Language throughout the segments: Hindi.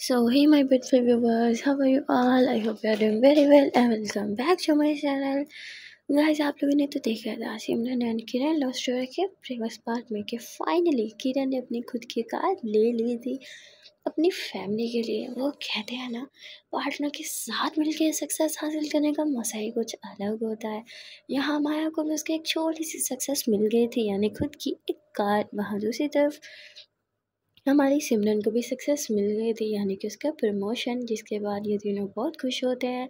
So, hey, my beautiful viewers, how are you all? I hope you are doing very well and welcome back to my channel. Guys आप लोगों ने तो देखा था Simran and Kiran love story के प्रीवियस पार्ट में कि फाइनली किरण ने अपनी खुद की कार ले ली थी अपनी फैमिली के लिए वो कहते हैं ना पार्टनर के साथ मिलकर सक्सेस हासिल करने का मज़ा ही कुछ अलग होता है यहाँ माया को भी उसकी एक छोटी सी सक्सेस मिल गई थी यानी खुद की एक कार वहाँ दूसरी तरफ़ हमारी सिमरन को भी सक्सेस मिल गई थी, यानी कि उसका प्रमोशन जिसके बाद ये तीनों बहुत खुश होते हैं।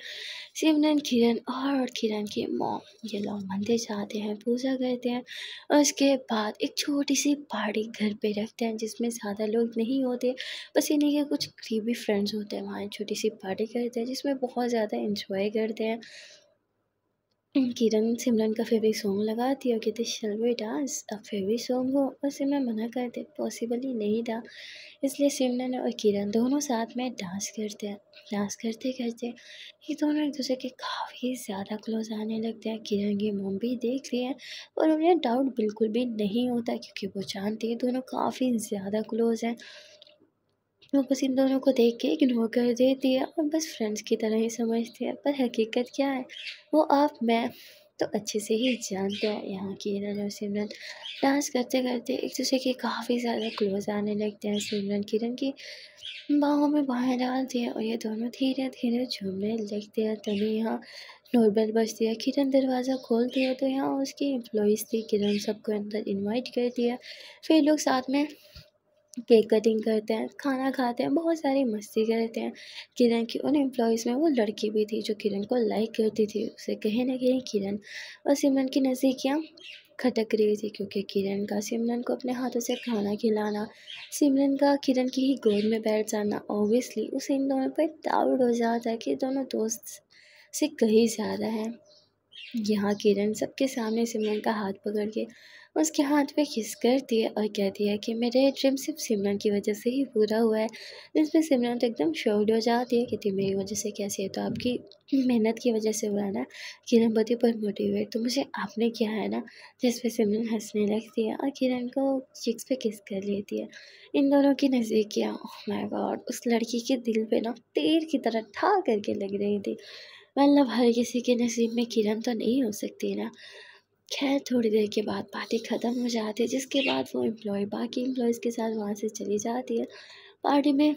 सिमरन, किरण और किरण की मॉम, ये लोग मंदिर जाते हैं, पूजा करते हैं। और उसके बाद एक छोटी सी पार्टी घर पे रखते हैं, जिसमें ज़्यादा लोग नहीं होते, बस इन्हीं के कुछ करीबी फ्रेंड्स होते हैं। वहाँ छोटी सी पार्टी करते हैं, जिसमें बहुत ज़्यादा इंजॉय करते हैं। किरण सिमरन का फेवरेट सॉन्ग लगाती और कहते, चल वे डांस अब फेवरेट सॉन्ग हो। और सिमरन मना करते पॉसिबल ही नहीं था इसलिए सिमरन और किरण दोनों साथ में डांस करते हैं। डांस करते करते ये दोनों एक दूसरे के काफ़ी ज़्यादा क्लोज आने लगते हैं। किरण की मोम भी देख रही है और उन्हें डाउट बिल्कुल भी नहीं होता क्योंकि वो जानती है दोनों काफ़ी ज़्यादा क्लोज हैं। वो बस इन दोनों को देख के इग्नोर कर देती है और बस फ्रेंड्स की तरह ही समझती है, पर हकीकत क्या है? वो आप, मैं तो अच्छे से ही जानते हैं। यहाँ की किरण और सिमरन डांस करते करते एक दूसरे के काफ़ी ज़्यादा क्लोज आने लगते हैं। सिमरन किरण की बाहों में बाहें डालती हैं और ये दोनों धीरे धीरे झूमने लगते हैं। तभी यहाँ नॉर्बल बजती है। किरण दरवाज़ा खोलती है तो यहाँ उसकी एम्प्लॉज़ थी किरण सबको अंदर इनवाइट करती है। फिर लोग साथ में केक कटिंग करते हैं, खाना खाते हैं, बहुत सारी मस्ती करते हैं। किरण की उन एम्प्लॉयज़ में वो लड़की भी थी जो किरण को लाइक करती थी, उसे कहीं ना कहीं किरण और सिमरन की नज़दीकियाँ खटक रही थी क्योंकि किरण का सिमरन को अपने हाथों से खाना खिलाना, सिमरन का किरण की ही गोद में बैठ जाना ओबियसली उसे इन दोनों पर डाउट हो जाता है कि दोनों दोस्त से कहीं ज़्यादा है। यहाँ किरण सबके सामने सिमरन का हाथ पकड़ के उसके हाथ पे किस करती है और कहती है कि मेरे ड्रीम सिर्फ़ सिमरन की वजह से ही पूरा हुआ है। जिसमें सिमरन तो एकदम शॉक्ड हो जाती है कहती मेरी वजह से कैसे है तो आपकी मेहनत की वजह से हुआ है ना किरण बहुत ही पर मोटिवेट तो मुझे आपने किया है ना जिस पे सिमरन हंसने लगती है और किरण को चिक्स पे किस कर लेती है। इन दोनों की नज़दीकियाँ ओह माय गॉड उस लड़की के दिल पे ना तीर की तरह ठा करके लग रही थी। मतलब हर किसी के नसीब में किरण तो नहीं हो सकती ना। खैर, थोड़ी देर के बाद पार्टी ख़त्म हो जाती है, जिसके बाद वो एम्प्लॉय बाकी एम्प्लॉयज़ के साथ वहाँ से चली जाती है। पार्टी में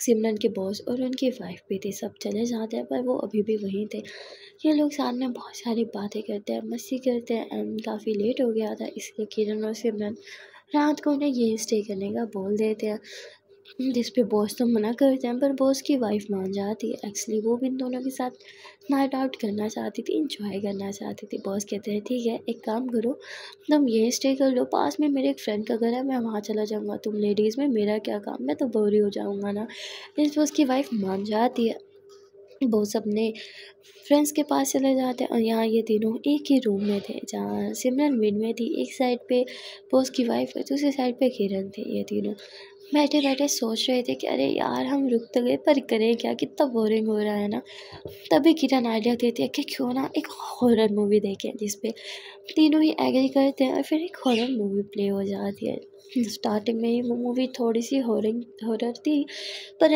सिमरन के बॉस और उनकी वाइफ भी थी, सब चले जाते हैं, पर वो अभी भी वहीं थे। ये लोग साथ में बहुत सारी बातें करते हैं, मस्ती करते हैं एंड काफ़ी लेट हो गया था, इसलिए किरण और सिमरन रात को उन्हें यहीं स्टे करने का बोल देते हैं। जिस पे बॉस तो मना करते हैं, पर बॉस की वाइफ मान जाती है। एक्चुअली वो भी इन दोनों के साथ नाइट आउट करना चाहती थी इंजॉय करना चाहती थी। बॉस कहते हैं, ठीक है, एक काम करो, तुम ये स्टे कर लो। पास में मेरे एक फ्रेंड का घर है, मैं वहाँ चला जाऊँगा। तुम लेडीज़ में, मेरा क्या काम? मैं तो बोरी हो जाऊँगा ना। इस बॉस की वाइफ मान जाती है। बॉस अपने फ्रेंड्स के पास चले जाते हैं और यहाँ ये तीनों एक ही रूम में थे, जहाँ सिमरन मिड में थी। एक साइड पे बॉस की वाइफ है दूसरी साइड पे किरण थे, ये तीनों। बैठे बैठे सोच रहे थे कि, अरे यार, हम रुक तो गए, पर करें क्या? कितना बोरिंग हो रहा है ना? तभी किरण आइडिया देती है कि क्यों ना एक हॉरर मूवी देखें जिसपे तीनों ही एग्री करते हैं और फिर एक हॉरर मूवी प्ले हो जाती है। स्टार्टिंग में वो मूवी थोड़ी सी हॉरिंग हॉरर थी, पर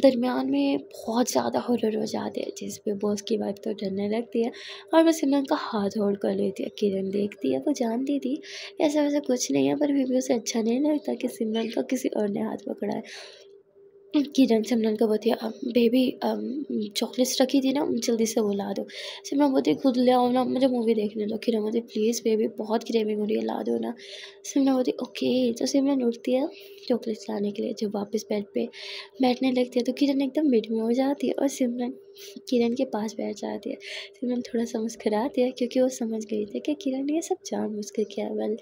दरमियान में बहुत ज़्यादा हॉरर हो जाते हैं, जिस पर बॉस की वाइफ तो डरने लगती है और बस सिमरन का हाथ होल्ड कर लेती है, किरण देखती है, वो जानती थी ऐसा वैसा कुछ नहीं है, पर फिर भी उसे अच्छा नहीं लगता कि सिमरन का किसी और ने हाथ पकड़ा है। किरण सिमरन को बोलती है बेबी चॉकलेट्स रखी थी ना जल्दी से वो ला दो। सिमरन बोलती है, खुद ले आओ ना, मुझे मूवी देखने दो। किरण बोलती प्लीज़ बेबी बहुत क्रेविंग हो रही है ला दो ना। सिमरन बोलती ओके तो सिमरन उठती है चॉकलेट्स लाने के लिए, जब वापस बेड पे बैठने लगती है तो किरण एकदम मिड में हो जाती है और सिमरन, किरण के पास बैठ जाती है। सिमरन थोड़ा सा मुस्कुराती है, क्योंकि वो समझ गई थी कि किरण, ये सब जान मुझके किया वेल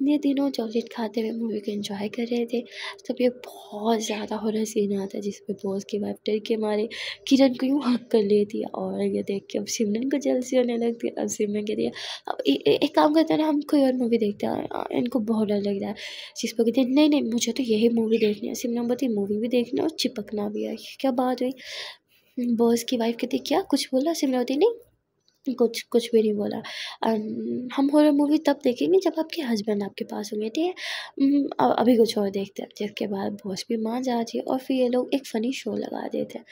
ये दिनों चॉकलेट खाते हुए मूवी को एंजॉय कर रहे थे। तब ये बहुत ज़्यादा हॉरर सीन आता है जिसमें बॉस की वाइफ डर के मारे। किरण को यूँ हक कर लेती है और ये देख के अब सिमरन को जल्दी होने लगती है। अब सिमरन कहती है, अब एक काम करते हैं ना, हम कोई और मूवी देखते हैं। इनको बहुत डर लग रहा है। जिस पर कहते हैं, नहीं नहीं, मुझे तो यही मूवी देखनी है। सिमरन बोलती मूवी भी देखनी है और चिपकना भी है। क्या बात हुई? बॉस की वाइफ कहती क्या? कुछ बोला? सिमरन होती नहीं कुछ कुछ भी नहीं बोला। हम हॉरर मूवी तब देखेंगे जब आपके हस्बैंड आपके पास होंगे, ठीक है? अभी कुछ और देखते हैं, जिसके बाद बॉस भी मान जाती है और फिर ये लोग एक फ़नी शो लगा देते हैं।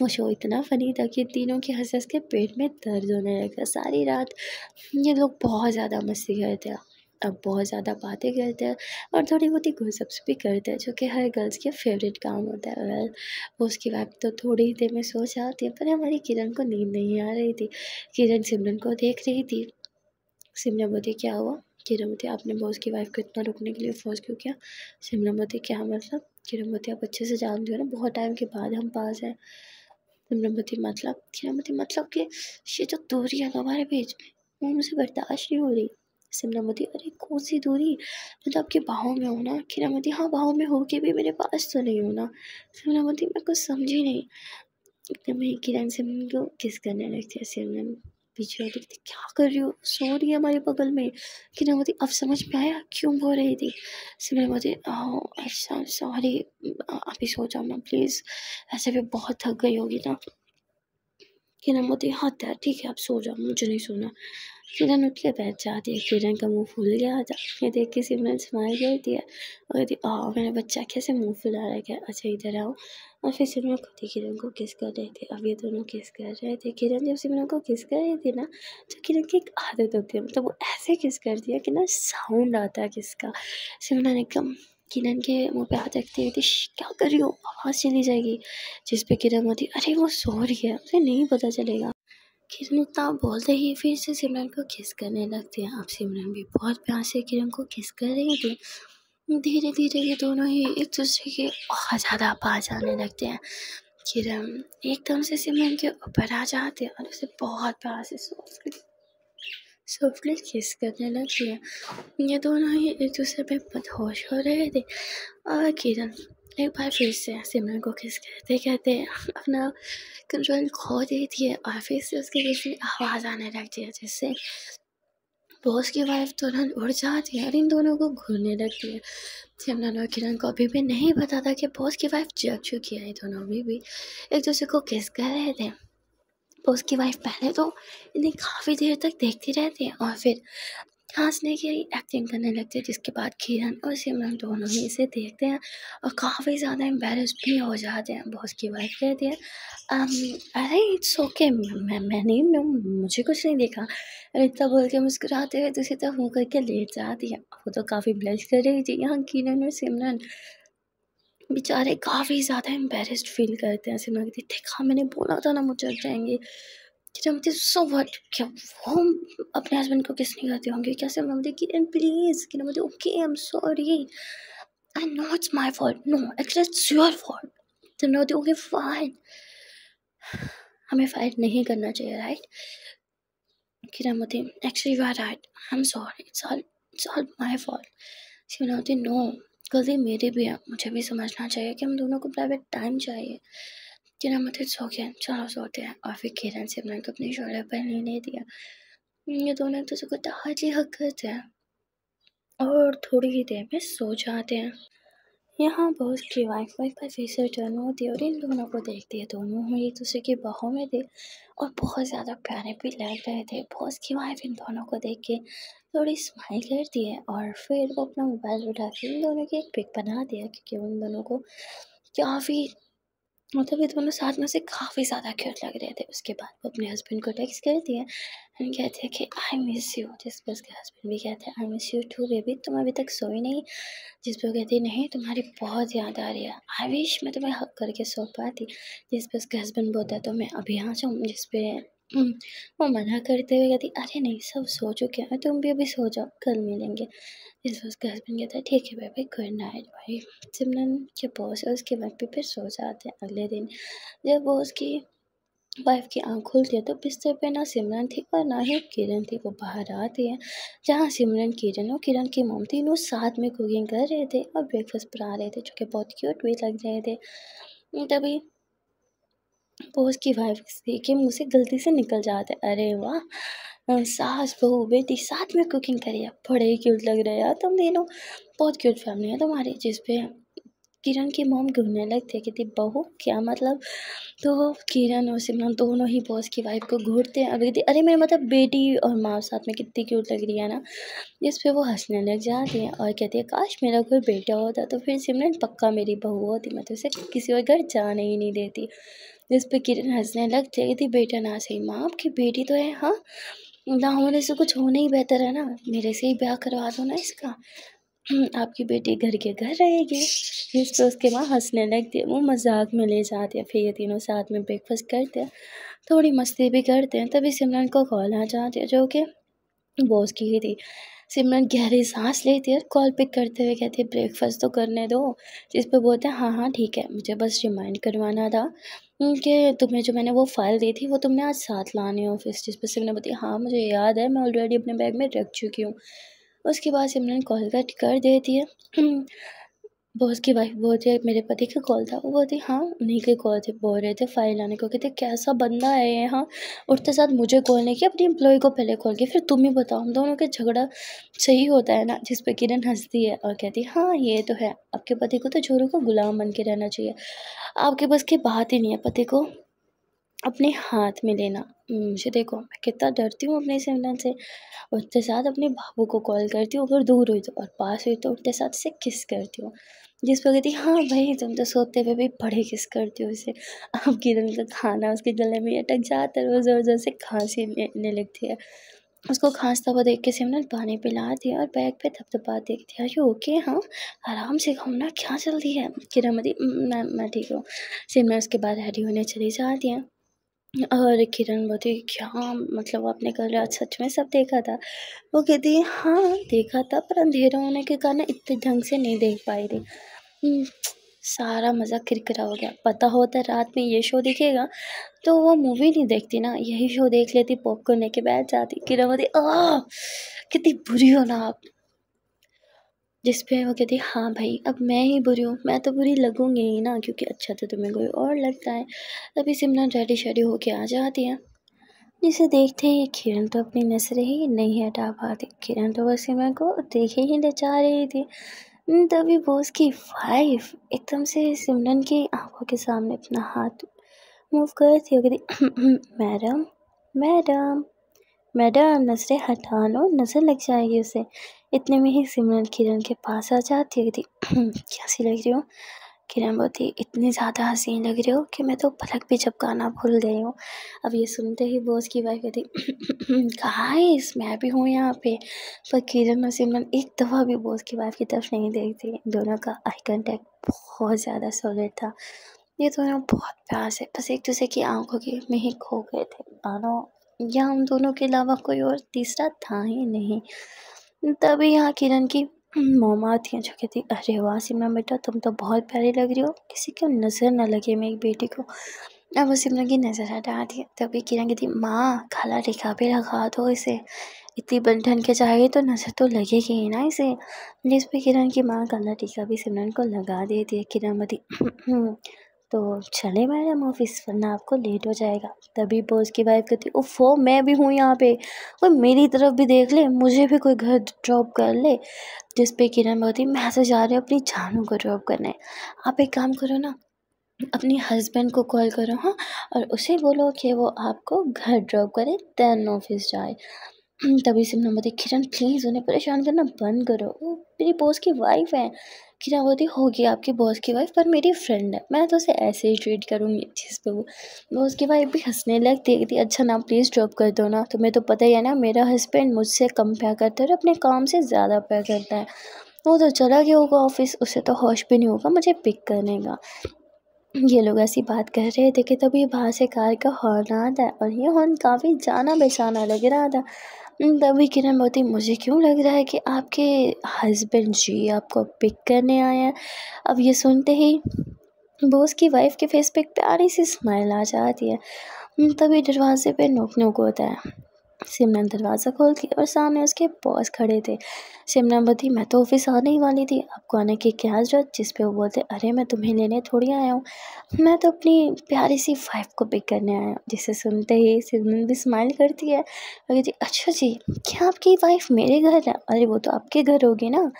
वो शो इतना फ़नी था कि तीनों के हंस हंस के पेट में दर्द होने लगा। सारी रात ये लोग बहुत ज़्यादा मस्ती करते हैं। अब बहुत ज़्यादा बातें करते हैं और थोड़ी बहुत ही गुजब्स भी करते हैं, जो कि हर गर्ल्स के फेवरेट काम होता है। वेल उसकी बात तो थोड़ी ही देर में सो जाती है, पर हमारी किरण को नींद नहीं आ रही थी। किरण सिमरन को देख रही थी। सिमरन बोलती, क्या हुआ? किरण बोलती, आपने बॉस की वाइफ को इतना रुकने के लिए फोर्स क्यों किया? सिमरन बोलती, क्या मतलब? किरण बोलती, आप अच्छे से जानते हो ना, बहुत टाइम के बाद हम पास हैं। सिमरन बोलती मतलब? किरण बोलती मतलब कि ये जो दूरी है हमारे बीच में, वो मुझे बर्दाश्त नहीं हो रही। सिमरामती अरे, कौन सी दूरी? मैं तो आपके बाहों में हूँ ना। खीरामती हाँ बाहों में हो के भी मेरे पास तो नहीं हूँ ना। सिमरामती मैं कुछ समझी नहीं। एकदम मैं किरण से को किस करने लगती है सिमरन पीछे थी क्या कर रही हो? सो रही है हमारे बगल में। किरामती अब समझ में आया? क्यों बोल रही थी? सिमरामती अच्छा सॉरी अभी सो जाओ ना, प्लीज़, ऐसे भी बहुत थक गई होगी ना। किरामती हाँ ठीक है आप सो जाओ, मुझे नहीं सोना। किरण उठ के बैठ जाती है किरण का मुँह फूल गया था ये देख के सिमरन स्माइल करती है। और कहती आ मेरा बच्चा कैसे मुँह फुला रहा है? अच्छा इधर आओ। और फिर सिमरन खुद ही, किरण को किस कर रहे थे? अब ये दोनों किस कर रहे थे? किरण जब सिमरन को किस कर रही थी ना तो किरण की एक आदत होती है। मतलब वो ऐसे किस करती है कि ना साउंड आता है किसका। सिमरन एकदम किरण के मुँह पे हाथ रखती हुई क्या कर रही हो? आवाज़ चली जाएगी। जिस पे किरण होती अरे, वो सो रही है। उसे नहीं पता चलेगा। किरण इतना बोलते ही फिर से सिमरन को किस करने लगती है। अब सिमरन भी बहुत प्यार से किरण को किस कर रही थी धीरे धीरे ये दोनों ही एक दूसरे के बहुत ज़्यादा पास आने लगते हैं। किरण एकदम से सिमरन के ऊपर आ जाते हैं और उसे बहुत प्यार से सॉफ्टली सॉफ्टली किस करने लगती है। ये दोनों ही एक दूसरे पे बदहोश हो रहे थे। और किरण एक बार फिर से सिमरन को किस कहते कहते अपना कंट्रोल खो देती है और फिर से उसके बीच में आवाज़ आने लगती है जिससे बॉस की वाइफ तुरंत उड़ जाती है और इन दोनों को घूरने लगती है सिमरन और किरण को अभी भी नहीं पता था कि बॉस की वाइफ जग चुकी है दोनों अभी भी एक दूसरे को किस कर रहे थे बॉस की वाइफ पहले तो इन्हें काफ़ी देर तक देखती रहती है और फिर हंसने की एक्टिंग करने लगते हैं, जिसके बाद किरण और सिमरन दोनों ही इसे देखते हैं और काफ़ी ज़्यादा एम्बेरस भी हो जाते हैं बॉस की वाइफ कहती है अरे इट्स ओके मैं, मैंने मुझे कुछ नहीं देखा। अरे इतना बोल के मुस्कुराते हुए दूसरी तरफ़ मुँह करके लेट जाती है। वो तो काफ़ी ब्लश कर रही थी। यहाँ किरण और सिमरन बेचारे काफ़ी ज़्यादा एम्बेरस्ड फील करते हैं। सिमरन कहती देखा मैंने बोला था ना, मुझे जाएँगे। मुझे सो वट क्या वो अपने हस्बैंड को किस नहीं करते होंगे? कैसे बोलते कि एंड प्लीज़ कि बोलते okay I am sorry I know it's my fault no actually it's your fault तो नो बोलते ओके फाइन हमें फाइट नहीं करना चाहिए राइट किरण बोलते actually you are right I am sorry it's all it's all my fault Shivna बोलती नो गलती मेरी भी है. मुझे भी समझना चाहिए कि हम दोनों को प्राइवेट टाइम चाहिए. जिन्हें मतलब सो गया चलो सोते हैं और फिर किरण से मैंने अपने शोल्डर पर लेने दिया ये दोनों एक दूसरे को हाजी हक करते हैं और थोड़ी ही देर में सो जाते हैं यहाँ बहुत की वाइफ वाइफ पर फिर से टर्न होती है और इन दोनों को देखती है दोनों ही एक दूसरे की बाहों में थे और बहुत ज़्यादा प्यारे भी लग रहे थे बॉस की वाइफ इन दोनों को देख के थोड़ी स्माइल करती है और फिर वो अपना मोबाइल उठा के इन दोनों की एक पिक बना दिया क्योंकि उन दोनों को काफ़ी मतलब ये दोनों साथ में से काफ़ी ज़्यादा क्यूट लग रहे थे। उसके बाद वो अपने हस्बैंड को टेक्स्ट करती है एंड कहते हैं कि आई मिस यू जिस पर उसके हस्बैंड भी कहते हैं I miss you too baby तुम अभी तक सोई नहीं? जिस पर कहती नहीं तुम्हारी बहुत याद आ रही है। आई विश मैं तुम्हें हक करके सो पाती। जिस पर उसके हस्बैंड बोलता है तो मैं अभी यहाँ जाऊँ। जिस पे हम्म, वो मना करते हुए कहती, अरे नहीं, सब सो चुके हैं, तुम भी अभी सो जाओ, कल मिलेंगे। इस उसका हस्बैंड कहता है, ठीक है बेबी गुड नाइट भाई सिमरन के बॉस है, उसके बाद भी फिर सो जाते हैं अगले दिन। जब वो उसकी वाइफ की आँख खुलती है तो बिस्तर पे ना सिमरन थी और ना ही किरण थी, वो बाहर आती है। जहाँ सिमरन, किरण और किरण की मोम तीनों साथ में कुकिंग कर रहे थे और ब्रेकफास्ट बना रहे थे, जो कि बहुत क्यूट भी लग रहे थे। तभी बॉस की वाइफ के मुँह से गलती से निकल जाते अरे वाह सास बहू बेटी साथ में कुकिंग करिए। बड़े ही क्यूट लग रहे हैं। यार, तुम तीनों बहुत क्यूट फैमिली है तुम्हारी जिस पे किरण की मोम घूमने लगती है कहती बहू, क्या मतलब? तो किरण और सिमरन दोनों ही बॉस की वाइफ को घूरते हैं। और कहती अरे मेरे मतलब बेटी और माँ साथ में कितनी क्यूट लग रही है ना? जिस पे वो हंसने लग जाती हैं और कहती है, काश मेरा कोई बेटा होता तो फिर सिमरन पक्का मेरी बहू होती, मैं तो उसे किसी और घर जाने ही नहीं देती। जिस पर किरण हंसने लगती है कहती बेटा ना सही, माँ, आपकी बेटी तो है हाँ? ना होने से कुछ होने ही बेहतर है ना? मेरे से ही ब्याह करवा दो ना इसका। आपकी बेटी घर के घर रहेगी। जिस पर उसके माँ हंसने लगती है वो मज़ाक में ले जाते हैं, फिर ये तीनों साथ में ब्रेकफास्ट करते हैं। थोड़ी मस्ती भी करते हैं, तभी सिमरन को कॉल आ जाती है, जो कि बॉस की ही थी। सिमरन गहरी सांस लेती है और कॉल पिक करते हुए कहती है ब्रेकफास्ट तो करने दो। जिस पर बोलते हैं हाँ हाँ ठीक है, मुझे बस रिमाइंड करवाना था। कि तुम्हें जो मैंने वो फ़ाइल दी थी, वो तुमने आज साथ लानी हो। फिर जिस पर सिमरन बताया हाँ मुझे याद है, मैं ऑलरेडी अपने बैग में रख चुकी हूँ। उसके बाद सिमरन कॉल कट कर देती है बॉस की वाइफ बोल रही है मेरे पति का कॉल था, वो बोलती हाँ उन्हीं के कॉल थे बोल रहे थे फ़ाइल आने को, कहते, कैसा बंदा है ये हाँ? उठते साथ मुझे कॉल नहीं किया, अपनी एम्प्लॉय को पहले कॉल किया, फिर तुम ही बताओ, हम दोनों के झगड़ा सही होता है ना? जिस पर किरण हंसती है और कहती, है, ये तो है, आपके पति को तो छोरों को गुलाम बन के रहना चाहिए, आपके बस की बात ही नहीं है, पति को अपने हाथ में लेना। मुझे देखो, मैं कितना डरती हूँ अपने सिमरन से। उठते साथ अपने बाबू को कॉल करती हूँ, अगर दूर हुई तो और पास हुई तो उठते साथ से किस करती हूँ। जिस पर कहती हाँ भाई, तुम तो सोते हुए भी बड़े किस करती हो इसे अब किरण का खाना उसके गले में अटक जाता है वो ज़ोर ज़ोर से खांसी लेने लगती है। उसको खांसता हुआ देख के सिमरन पानी पिलाती है और बैग पे थपथपाती है। अरे ओके हाँ आराम से खाओ ना, क्या जल्दी है? किरण मदी, मैं मैं ठीक हूँ। सिमरन उसके बाद रेडी होने चली जाती है। और किरण बोलती क्या? मतलब आपने कल सच में सब देखा था? वो कहती है हाँ देखा था पर अंधेरा होने के कारण इतने ढंग से नहीं देख पाई थी। हम्म, सारा मज़ा किरकिरा हो गया। पता होता रात में ये शो दिखेगा तो वो मूवी नहीं देखती ना। यही शो देख लेती पॉपकॉर्न लेके बैठ जाती। किरण बोलती आ कितनी बुरी हो ना आप। जिस पे वो कहती, है हाँ भाई, अब मैं ही बुरी हूँ। मैं तो बुरी लगूँगी ही ना, क्योंकि अच्छा तो तुम्हें कोई और लगता है। तभी सिमरन रेडी शेडी होके आ जाती है। जिसे देखते ही किरण तो अपनी नज़रें ही नहीं हटा पाती। किरण तो बस सिमरन को देखे ही जा रही थी। तभी बोस की वाइफ एकदम से सिमरन की आँखों के सामने अपना हाथ मूव करती हो कहती, मैडम मैडम मैडम नज़रें हटा लो नज़र लग जाएगी उसे। इतने में ही सिमरन किरण के पास आ जाती है कहती कैसी लग रही हो? किरण बोलती, इतनी ज़्यादा हसीन लग रही हो कि मैं तो पलक भी झपकाना भूल गई हूँ। अब ये सुनते ही बॉस की वाइफ कहती कहाँ है इस मैं भी हूँ यहाँ पे। पर किरण और सिमरन एक दफ़ा भी बॉस की वाइफ की तरफ़ नहीं देखती। दोनों का आई कंटेक्ट बहुत ज़्यादा सॉलिड था। ये दोनों बहुत प्यार से, बस एक दूसरे की आँखों के में ही खो गए थे। मानो या उन दोनों के अलावा कोई और तीसरा था ही नहीं। तभी यहाँ किरण की मोमा थी, जो कहती, अरे वाह, सिमरन बेटा, तुम तो बहुत प्यारी लग रही हो। किसी को नज़र ना लगे मेरी बेटी को। अब वो सिमरन की नज़र हटा दी। तभी किरण कहती, माँ, खाला टिका भी लगा दो इसे। इतनी बंठन के चाहिए तो नज़र तो लगेगी ही ना इसे। जिस पे किरण की माँ काला टीका भी सिमरन को लगा देती है। किरण बती तो चले मैडम ऑफ़िस, वरना आपको लेट हो जाएगा। तभी बॉस की वाइफ कहती ओफो मैं भी हूँ यहाँ पे। कोई मेरी तरफ़ भी देख ले, मुझे भी कोई घर ड्रॉप कर ले। जिस पे किरण बोलती, मैं ऐसे जा रही हूँ अपनी जानू को ड्रॉप करने। आप एक काम करो ना, अपनी हस्बैंड को कॉल करो हाँ और उसे बोलो कि वो आपको घर ड्रॉप करे दैन ऑफ़िस जाए। तभी सिमरन बोलती, किरण प्लीज़ उन्हें परेशान करना बंद करो। वो मेरी बॉस की वाइफ है। किरण बोलती होगी आपकी बॉस की वाइफ पर मेरी फ्रेंड है। मैं तो उसे ऐसे ही ट्रीट करूँगी जिस पे वो। बॉस की वाइफ भी हंसने लगती है अच्छा ना प्लीज़ ड्रॉप कर दो ना। तुम्हें तो पता ही है ना, मेरा हस्बैंड मुझसे कम प्यार करता है और अपने काम से ज़्यादा प्यार करता है। वो तो चला गया होगा ऑफ़िस उसे तो होश भी नहीं होगा मुझे पिक करने का। ये लोग ऐसी बात कर रहे थे कि तभी बाहर से कार का हॉर्न आता है और ये हॉर्न काफ़ी जाना बेचाना लग रहा था। तभी किरण बोलती, मुझे क्यों लग रहा है कि आपके हस्बैंड जी आपको पिक करने आए हैं? अब ये सुनते ही बोस की वाइफ के फेस पे प्यारी सी स्माइल आ जाती है। तभी दरवाजे पे नोक नोक होता है। सिमरन दरवाज़ा खोलती और सामने उसके बॉस खड़े थे। सिमरन बोलती, मैं तो ऑफ़िस आने ही वाली थी। आपको आने की क्या ज़रूरत? जिस पे वो बोलते, अरे, मैं तुम्हें लेने थोड़ी आया हूँ। मैं तो अपनी प्यारी सी वाइफ को पिक करने आया हूँ, जिसे सुनते ही सिमरन भी स्माइल करती है। और कहती अच्छा जी, क्या आपकी वाइफ मेरे घर है? अरे, वो तो आपके घर होगी ना?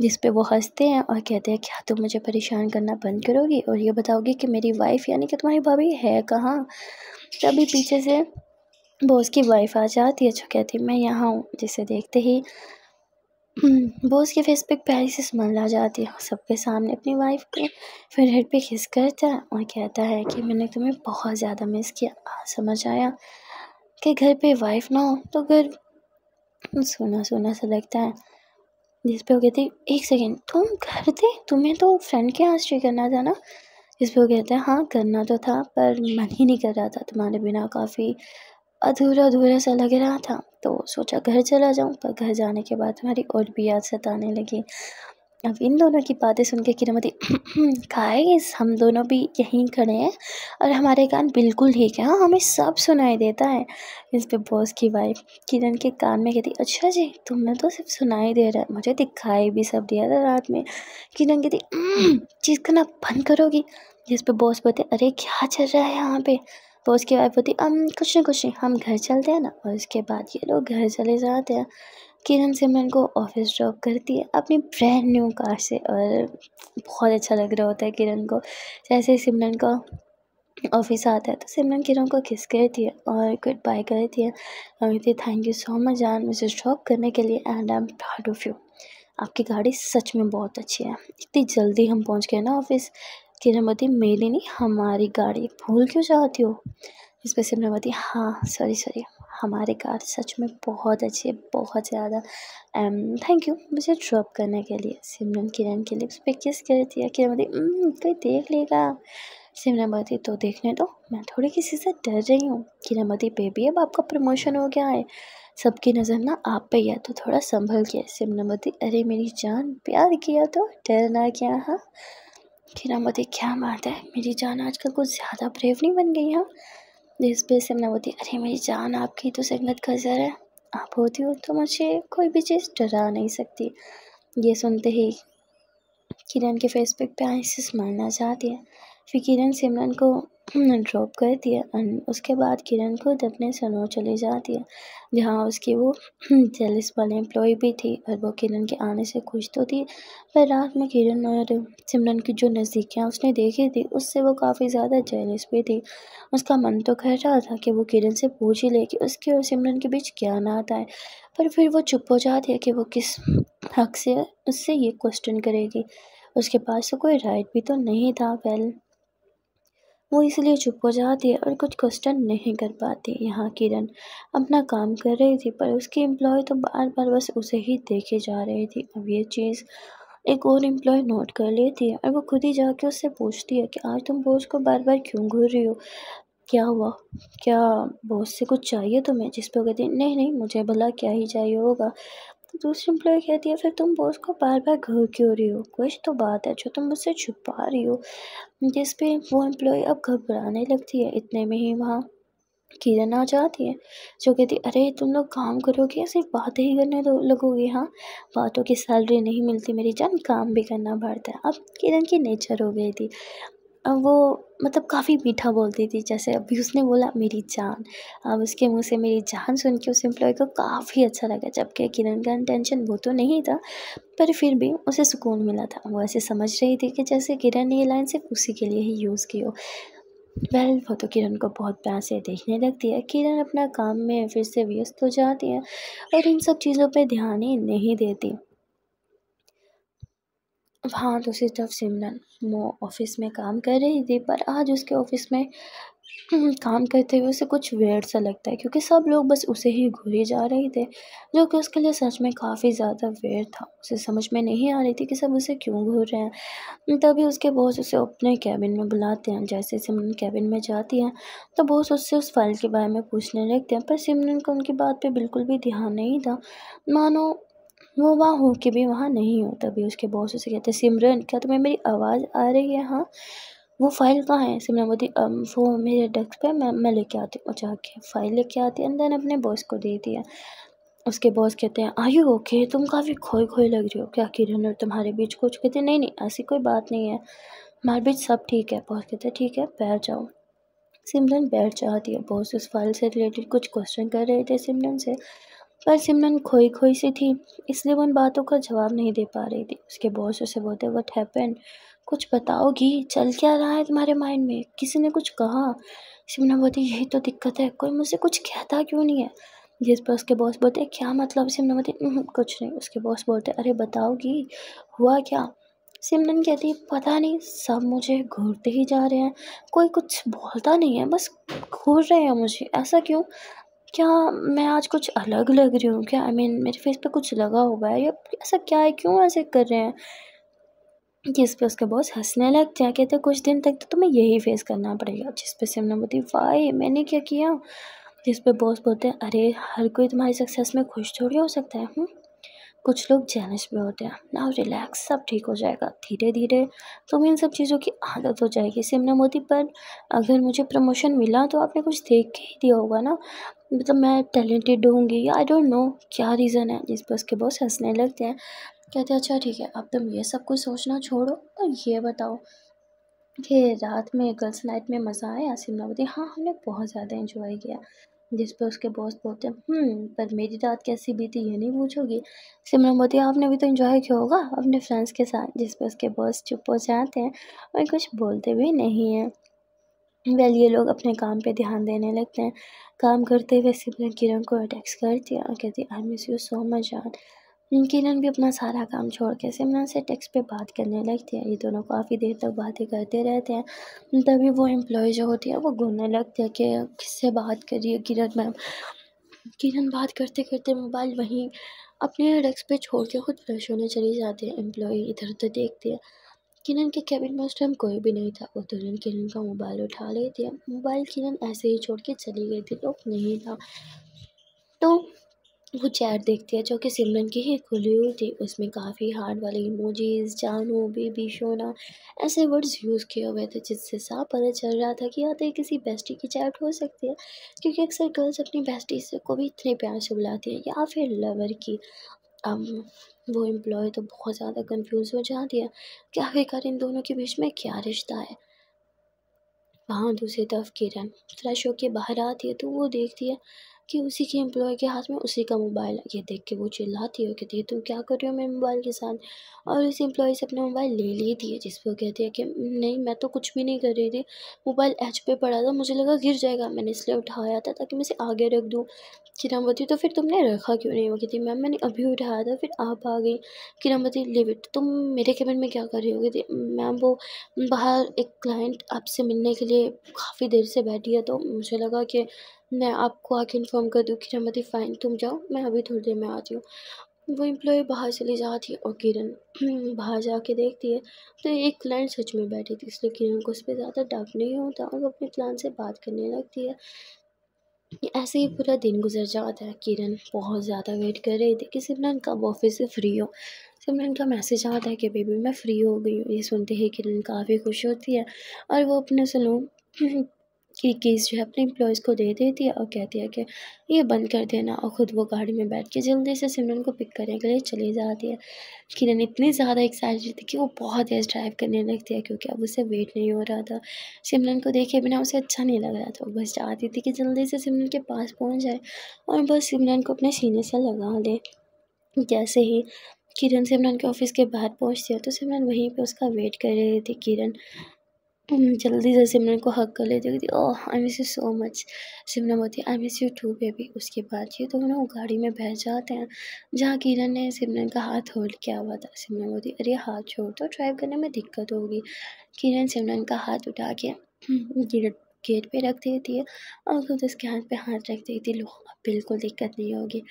जिस पे वो हँसते हैं और कहते हैं, क्या तुम मुझे परेशान करना बंद करोगी? और ये बताओगी कि मेरी वाइफ यानी कि तुम्हारी भाभी है कहाँ? तभी पीछे से बॉस की वाइफ आ जाती है, जो कहती मैं यहाँ हूँ, जिसे देखते ही बॉस के फेस पे प्यारी सी स्माइल आ जाती है सबके सामने अपनी वाइफ को फिर हेड पे किस करता है और कहता है कि मैंने तुम्हें बहुत ज़्यादा मिस किया समझ आया कि घर पे वाइफ ना हो तो घर सोना सोना सा लगता है जिस पे वो कहती एक सेकेंड तुम घर थे? तुम्हें तो फ्रेंड के यहाँ स्टे करना था ना? जिस पे वो कहते हैं हाँ करना तो था, पर मन ही नहीं कर रहा था तुम्हारे बिना काफ़ी अधूरा अधूरा सा लग रहा था तो सोचा घर चला जाऊँ, पर घर जाने के बाद हमारी और भी याद सताने लगी। अब इन दोनों की बातें सुन के किरमती, गाइस, हम दोनों भी यहीं खड़े हैं, और हमारे कान बिल्कुल ठीक है हाँ हमें सब सुनाई देता है। इस पे बॉस की वाइफ किरण के कान में कहती अच्छा जी, तुमने तो सिर्फ़ सुनाई दे रहा है, मुझे दिखाई भी सब दिया था रात में। किरण कहती चीज़ करना बंद करोगी? जिस पे बॉस बोलते, अरे, क्या चल रहा है यहाँ पे? तो उसकी वाइफ बोलती अम कुछ नहीं कुछ नहीं, हम घर चलते हैं ना। और उसके बाद ये लोग घर चले जाते हैं। किरण सिमरन को ऑफ़िस ड्रॉप करती है, अपनी ब्रांड न्यू कार से। और बहुत अच्छा लग रहा होता है किरण को। जैसे सिमरन का ऑफ़िस आता है तो सिमरन किरण को किस करती है और गुड बाय करती है। और कहती थैंक यू सो मच जान मुझे ड्रॉप करने के लिए and I am proud of you आपकी गाड़ी सच में बहुत अच्छी है। इतनी जल्दी हम पहुँच गए ना ऑफ़िस किरणमती मेरी नहीं, हमारी गाड़ी भूल क्यों जाती हो? इस पर सिमरमती हाँ सॉरी सॉरी हमारी कार सच में बहुत अच्छी है, बहुत ज़्यादा थैंक यू मुझे ड्रॉप करने के लिए। सिमरन किरण के लिए उस पर किस करती है किरणमती कोई देख लेगा। सिमरमती तो देखने दो, मैं थोड़ी किसी से डर रही हूँ। किरणमती बेबी, अब आपका प्रमोशन हो गया है, सबकी नज़र ना आप पे है तो थोड़ा संभल के। सिमरमती अरे, मेरी जान प्यार किया तो डरना क्या हाँ? खीरामती क्या बात है? मेरी जान आजकल कुछ ज़्यादा ब्रेव नहीं बन गई हाँ? जिस पे सिमनावती अरे, मेरी जान आपकी तो संगत जर है। आप होती हो तो मुझे कोई भी चीज़ डरा नहीं सकती। ये सुनते ही किरण के फेसबुक पे आइसिस मानना चाहती है। फिर किरण सिमरन को ड्रॉप कर दिया उसके बाद किरण खुद अपने सनोर चले जाती है, जहाँ उसकी वो जेलिस वाले एम्प्लॉय भी थी और वो किरण के आने से खुश तो थी, पर रात में किरण और सिमरन की जो नज़दीकियाँ उसने देखी थी, उससे वो काफ़ी ज़्यादा जेलिस भी थी। उसका मन तो कर रहा था कि वो किरण से पूछ ही ले कि उसके और सिमरन के बीच क्या नाता है, पर फिर वो चुप हो जाती है कि वो किस हक से उससे ये क्वेश्चन करेगी। उसके पास तो कोई राइट भी तो नहीं था वेल वो इसलिए चुप हो जाती है और कुछ क्वेश्चन नहीं कर पाती। यहाँ किरण अपना काम कर रही थी, पर उसकी एम्प्लॉय तो बार बार बस उसे ही देखे जा रही थी। अब ये चीज़ एक और एम्प्लॉय नोट कर लेती है और वो खुद ही जाके उससे पूछती है कि आज तुम बॉस को बार बार क्यों घूर रही हो? क्या हुआ? क्या बॉस से कुछ चाहिए तुम्हें? जिस पर कहती नहीं नहीं, मुझे भला क्या ही चाहिए होगा। तो दूसरी एम्प्लॉय कहती है, फिर तुम बॉस को बार बार घर क्यों रही हो? कुछ तो बात है जो तुम मुझसे छुपा रही हो। जिस पे वो एम्प्लॉय अब घबराने लगती है। इतने में ही वहाँ किरण आ जाती है, जो कहती है, अरे, तुम लोग काम करोगे या सिर्फ़ बातें ही करने लगोगे हाँ? बातों की सैलरी नहीं मिलती मेरी जान, काम भी करना पड़ता है। अब किरण की नेचर हो गई थी। वो मतलब काफ़ी मीठा बोलती थी, जैसे अभी उसने बोला, मेरी जान। अब उसके मुँह से मेरी जान सुन के उस एम्प्लॉय को काफ़ी अच्छा लगा, जबकि किरण का इंटेंशन वो तो नहीं था, पर फिर भी उसे सुकून मिला था। वो ऐसे समझ रही थी कि जैसे किरण ने ये लाइन सिर्फ़ उसी के लिए ही यूज़ की हो। वेल वो तो किरण को बहुत प्यार से देखने लगती है। किरण अपना काम में फिर से व्यस्त हो जाती है और इन सब चीज़ों पर ध्यान ही नहीं देती। हाँ दूसरी तरफ़ सिमरन वो ऑफ़िस में काम कर रही थी, पर आज उसके ऑफ़िस में काम करते हुए उसे कुछ वेयर सा लगता है, क्योंकि सब लोग बस उसे ही घूरे जा रहे थे, जो कि उसके लिए सच में काफ़ी ज़्यादा वेयर था। उसे समझ में नहीं आ रही थी कि सब उसे क्यों घूर रहे हैं। तभी उसके बॉस उसे अपने कैबिन में बुलाते हैं, जैसे सिमरन कैबिन में जाती है तो बॉस उससे उस फ़ाइल के बारे में पूछने लगते हैं, पर सिमरन को उनकी बात पर बिल्कुल भी ध्यान नहीं था। मानो वो वहाँ हो के भी वहाँ नहीं हो, तभी उसके बॉस उसे कहते सिमरन, क्या तुम्हें मेरी आवाज़ आ रही है? हाँ वो फ़ाइल कहाँ है? सिमरन बोलती वो मेरे डेस्क पे मैं मैं लेके आती हूँ। जाके फ़ाइल लेके आती एंड देन अपने बॉस को दे दिया। उसके बॉस कहते हैं आयु ओके तुम काफ़ी खोए खोई लग रही हो क्या, किरण? और तुम्हारे बीच कुछ? कहते नहीं नहीं, ऐसी कोई बात नहीं है। हमारे बीच सब ठीक है। बॉस कहते हैं, ठीक है, बैठ जाओ। सिमरन बैठ जाती है। बॉस उस फ़ाइल से रिलेटेड कुछ क्वेश्चन कर रहे थे सिमरन से। पर सिमरन खोई खोई सी थी, इसलिए वो उन बातों का जवाब नहीं दे पा रही थी। उसके बॉस उसे बोलते वट हैपन कुछ बताओगी? चल क्या रहा है तुम्हारे माइंड में? किसी ने कुछ कहा? सिमरन बोलती यही तो दिक्कत है, कोई मुझसे कुछ कहता क्यों नहीं है? जिस पर उसके बॉस बोलते, क्या मतलब? सिमरन बोलती कुछ नहीं। उसके बॉस बोलते, अरे बताओगी, हुआ क्या? सिमरन कहती, पता नहीं, सब मुझे घूरते ही जा रहे हैं, कोई कुछ बोलता नहीं है, बस घूर रहे हैं मुझे, ऐसा क्यों? क्या मैं आज कुछ अलग लग रही हूँ? क्या आई I मीन mean, मेरे फेस पे कुछ लगा हुआ है? या ऐसा क्या है? क्यों ऐसे कर रहे हैं? जिस पे उसके बॉस हंसने लगते हैं कहते कुछ दिन तक तो तुम्हें यही फेस करना पड़ेगा। जिस पे सिमरन बोलती वाई मैंने क्या किया? जिस पे बॉस बोलते हैं अरे हर कोई तुम्हारी सक्सेस में खुश थोड़ी हो सकता है हुँ? कुछ लोग जेलस भी होते हैं। नाउ रिलैक्स सब ठीक हो जाएगा। धीरे धीरे तुम्हें इन सब चीज़ों की आदत हो जाएगी सिमना मोदी पर अगर मुझे प्रमोशन मिला तो आपने कुछ देख के ही दिया होगा ना? मतलब मैं टैलेंटेड होंगी या आई डोंट नो क्या रीज़न है जिस पर उसके बहुत हंसने लगते हैं। कहते हैं अच्छा ठीक है अब तुम ये सब कुछ सोचना छोड़ो और ये बताओ कि रात में गर्ल्स नाइट में मज़ा आया सिमनावती हाँ हमने बहुत ज़्यादा इन्जॉय किया जिस पर उसके बॉस बोलते हैं हम्म, पर मेरी रात कैसी बीती ये नहीं पूछोगी। सिमरन बोलती है आपने भी तो इन्जॉय किया होगा अपने फ्रेंड्स के साथ जिस पर उसके बॉस चुप हो जाते हैं और कुछ बोलते भी नहीं हैं। वेल ये लोग अपने काम पे ध्यान देने लगते हैं। काम करते हुए सिमरन किरण को करती है और कहती I miss you so much जान किरण भी अपना सारा काम छोड़ के सिमरन से टेक्स्ट पे बात करने लगती है। ये दोनों काफ़ी देर तक बातें करते रहते हैं। तभी वो एम्प्लॉय जो होती है, वो घूमने लगती है कि किससे बात करिए किरण मैम। किरण बात करते करते मोबाइल वहीं अपने डेस्क पे छोड़ के खुद फ्रेश होने चली जाती है। एम्प्लॉय इधर उधर देखती है। किरण के कैबिन में उस टाइम कोई भी नहीं था। वो तुरंत किरण का मोबाइल उठा लेती है। मोबाइल किरण ऐसे ही छोड़ के चली गई थी। लोग नहीं था। तो वो चैट देखती है जो कि सिमरन की ही खुली हुई थी। उसमें काफ़ी हार्ड वाले इमोजीज जानू, बेबी, शोना, ऐसे वर्ड्स यूज़ किए हुए थे, जिससे साफ़ पता चल रहा था कि या तो किसी बेस्टी की चैट हो सकती है। क्योंकि अक्सर गर्ल्स अपनी बेस्टी से को भी इतने प्यार से बुलाती है या फिर लवर की। अब वो एम्प्लॉय तो बहुत ज़्यादा कंफ्यूज हो जाती है। कि आखिरकार इन दोनों के बीच में क्या रिश्ता है? वहाँ दूसरी तरफ़ किरण फ्रेश होके बाहर आती है तो वो देखती है कि उसी के एम्प्लॉय के हाथ में उसी का मोबाइल ये देख के वो चिल्लाती है कहती है, तुम क्या कर रहे हो मेरे मोबाइल के साथ? और उस एम्प्लॉय से अपना मोबाइल ले ली थी जिस पर वो कहती है कि नहीं, मैं तो कुछ भी नहीं कर रही थी। मोबाइल एच पे पड़ा था, मुझे लगा गिर जाएगा। मैंने इसलिए उठाया था ताकि मैं इसे आगे रख दूँ। किरामती तो फिर तुमने रखा क्यों नहीं? वो कहती मैम, मैंने अभी उठाया था, फिर आप आ गई। किरामती लिव इट तुम मेरे कैबिन में क्या कर रही हो कहती मैम, वो बाहर एक क्लाइंट आपसे मिलने के लिए काफ़ी देर से बैठी है तो मुझे लगा कि मैं आपको आके इन्फॉर्म कर दूँ किरण रमती फ़ाइन तुम जाओ, मैं अभी थोड़ी देर में आती हूँ। वो एम्प्लॉय बाहर चली जाती है और किरण बाहर जाके देखती है। तो एक क्लाइंट सच में बैठी थी, इसलिए किरण को उस पर ज़्यादा डाउट नहीं होता और वो अपने क्लाइंट से बात करने लगती है। ऐसे ही पूरा दिन गुजर जाता है। किरण बहुत ज़्यादा वेट कर रही थी कि सिमरन कब ऑफ़िस से फ्री हो। सिमरन का मैसेज आता है कि बेबी मैं फ्री हो गई हूँ। ये सुनते ही किरण काफ़ी खुश होती है और वो अपने सलून की कीज़ जो है अपने एम्प्लॉयज़ को दे देती है और कहती है कि ये बंद कर देना और ख़ुद वो गाड़ी में बैठ के जल्दी से सिमरन को पिक करने के लिए चली जाती है। किरण इतनी ज़्यादा एक्साइटेड थी कि वो बहुत तेज़ ड्राइव करने लगती है क्योंकि अब उसे वेट नहीं हो रहा था। सिमरन को देखे बिना उसे अच्छा नहीं लग रहा था। वो बस चाहती थी कि जल्दी से सिमरन के पास पहुँच जाए और बस सिमरन को अपने सीने से लगा ले जैसे ही किरण सिमरन के ऑफ़िस के बाहर पहुँचती है तो सिमरन वहीं पर उसका वेट कर रही थी। किरण जल्दी से सिमरन को हक कर लेती थी ओह I miss you so much Simran बोलती I miss you too baby उसके बाद ये दोनों वो गाड़ी में बैठ जाते हैं, जहाँ किरण ने सिमरन का हाथ होल्ड किया हुआ था। सिमरन बोलती अरे, हाथ छोड़ दो ड्राइव करने में दिक्कत होगी। किरण सिमरन का हाथ उठा के गेट पे रख देती है और खुद उसके हाथ पे हाथ रख देती लो, अब बिल्कुल दिक्कत नहीं होगी।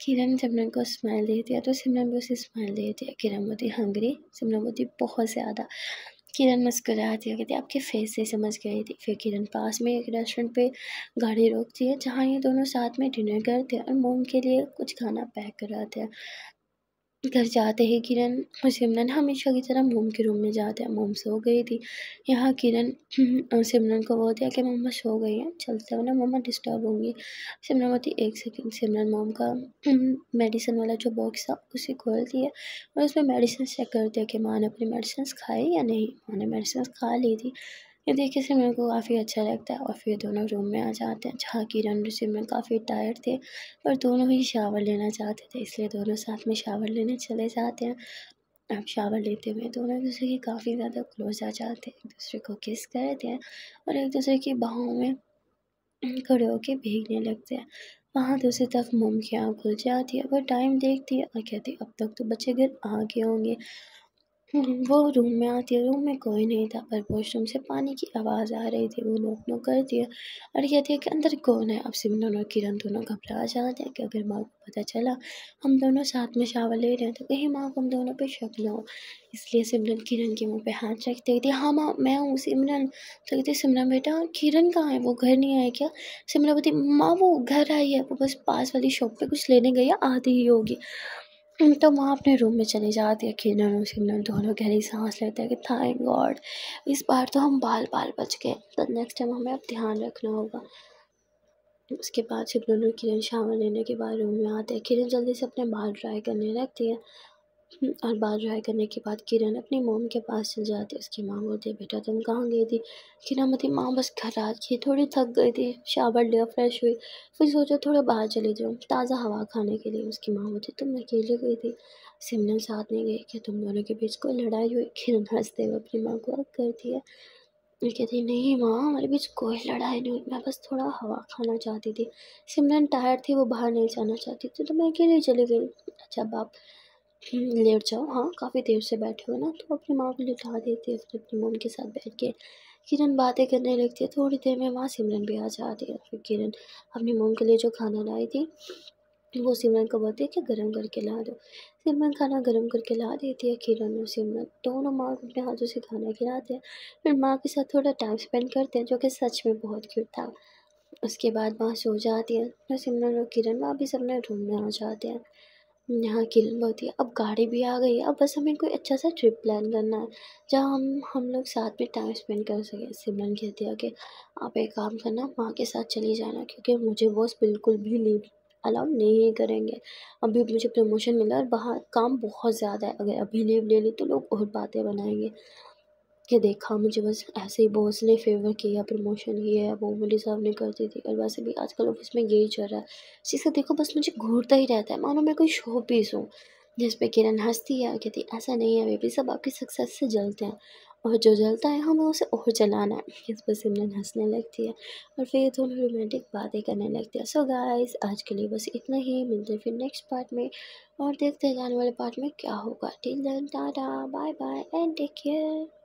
किरण सिमरन को स्माइल देती है तो सिमरन भी उसे स्माइल देती है। किरण बोलती हंगरी सिमरन बोलती बहुत ज़्यादा किरण मुस्कुराती है कहती, आपके फेस से समझ गई थी। फिर किरण पास में एक रेस्टोरेंट पे गाड़ी रोकती है, जहाँ ये दोनों साथ में डिनर करते हैं और मोम के लिए कुछ खाना पैक कराते हैं। घर जाते ही किरण। और सिमरन हमेशा की तरह मोम के रूम में जाते हैं। मोम सो गई थी। यहाँ किरण, और सिमरन को बोलते हैं कि मम्मा सो गई हैं। चलते हो ना मम्मा डिस्टर्ब होंगी। सिमरन बोलती, एक सेकंड सिमरन मोम का मेडिसिन वाला जो बॉक्स था, उसे खोलती है। और उसमें मेडिसिन चेक करती है कि माँ ने अपनी मेडिसिन खाई या नहीं। माँ ने मेडिसिन खा ली थी। ये देखने से मेरे को काफ़ी अच्छा लगता है। और फिर दोनों रूम में आ जाते हैं। जहाँ किरण और सिमरन काफ़ी टायर्ड थे और दोनों ही शावर लेना चाहते थे, इसलिए दोनों साथ में शावर लेने चले जाते हैं। अब शावर लेते हुए दोनों एक दूसरे के काफ़ी ज़्यादा क्लोज आ जाते हैं। एक दूसरे को किस करते हैं और एक दूसरे की बाहों में खड़े होकर भीगने लगते हैं। वहाँ दूसरी तरफ़ मोम खुल जाती है। वो टाइम देखती है और कहती अब तक तो बच्चे घर आ गए होंगे। वो रूम में आती है रूम में कोई नहीं था, पर वॉशरूम से पानी की आवाज़ आ रही थी, वो नोक नोक कर है और कहती है कि अंदर कौन है? अब सिमरन और किरण दोनों घबरा जाते हैं कि अगर माँ को पता चला, हम दोनों साथ में शावर ले रहे हैं तो कहीं माँ को हम दोनों पे शक ना हो। इसलिए सिमरन किरण के मुँह पे हाथ रख देती हाँ माँ, मैं हूँ सिमरन। तो कहती सिमरन बेटा, किरण कहाँ है? वो घर नहीं आया क्या? सिमरन बोलती माँ, वो घर आई है, वो बस पास वाली शॉप पर कुछ लेने गई आधी ही होगी। तो वहाँ अपने रूम में चली जाती है किरण और दोनों गहरी सांस लेते हैं कि थैंक गॉड इस बार तो हम बाल बाल बच गए। तो नेक्स्ट टाइम हमें अब ध्यान रखना होगा। उसके बाद सिमरन और किरण शावर लेने के बाद रूम में आते हैं। किरण जल्दी से अपने बाल ड्राई करने लगती है। और बाल ड्राई करने के बाद किरण अपनी मोम के पास चल जाती है उसकी माँ बोलती है बेटा, तुम कहाँ गई थी? किरण बोलती, माँ, बस घर आ गई, थोड़ी थक गई थी, शावर लिया फ्रेश हुई। फिर सोचा, थोड़ा बाहर चले जाऊँ, ताज़ा हवा खाने के लिए। उसकी माँ बोलती, तुम अकेले गई थी? सिमरन साथ नहीं गई, क्या तुम दोनों के बीच कोई लड़ाई हुई? किरण हँसते हुए अपनी माँ को हक करती है। कहती, नहीं माँ, हमारे बीच कोई लड़ाई नहीं हुई, मैं बस थोड़ा हवा खाना चाहती थी। सिमरन टायर्ड थी, वो बाहर नहीं जाना चाहती थी तो मैं अकेले चली गई। अच्छा बाप लेट जाओ। हाँ काफ़ी देर से बैठे हो ना तो अपनी माँ को लिटा देती है, फिर अपनी मम्मी के साथ बैठ के किरण बातें करने लगती है। थोड़ी देर में वहाँ सिमरन भी आ जाती है, फिर किरण अपनी मम्मी के लिए जो खाना लाई थी, वो सिमरन को बोलती है कि गर्म करके ला दो। सिमरन खाना गर्म करके ला देती है, किरण और सिमरन दोनों माँ को अपने हाथों से खाना खिलाते हैं। फिर माँ के साथ थोड़ा टाइम स्पेंड करते हैं, जो कि सच में बहुत क्यूट था। उसके बाद वहाँ सो जाती है फिर सिमरन और किरण वापस अपने रूम में आ जाते हैं। यहाँ की बहुत है, अब गाड़ी भी आ गई है, अब बस हमें कोई अच्छा सा ट्रिप प्लान करना है, जहाँ हम हम लोग साथ में टाइम स्पेंड कर सकें, सिमरन कहती है कि। आप एक काम करना माँ के साथ चली जाना, क्योंकि मुझे बॉस बिल्कुल भी लीव अलाउ नहीं करेंगे। अभी मुझे प्रमोशन मिला और बाहर काम बहुत ज़्यादा है, अगर अभी लीव ले ली तो लोग और बातें बनाएँगे। कि देखा, मुझे बस ऐसे ही बॉस ने फेवर किया प्रमोशन ही है वो मेरे सामने करती थी। और वैसे भी आजकल ऑफ़िस में यही चल रहा है। जिसका देखो, बस मुझे घूरता ही रहता है। मानो मैं कोई शो पीस हूँ जिस पे किरण हंसती है कहती ऐसा नहीं है बेबी सब आपकी सक्सेस से जलते हैं। और जो जलता है, हमें उसे और जलाना है। इस पर सिमरन हंसने लगती है और फिर दोनों रोमांटिक बातें करने लगती है। सो गाइस आज के लिए बस इतना ही। मिलते हैं फिर नेक्स्ट पार्ट में और देखते हैं जाने वाले पार्ट में क्या होगा। Till then tata bye bye and take care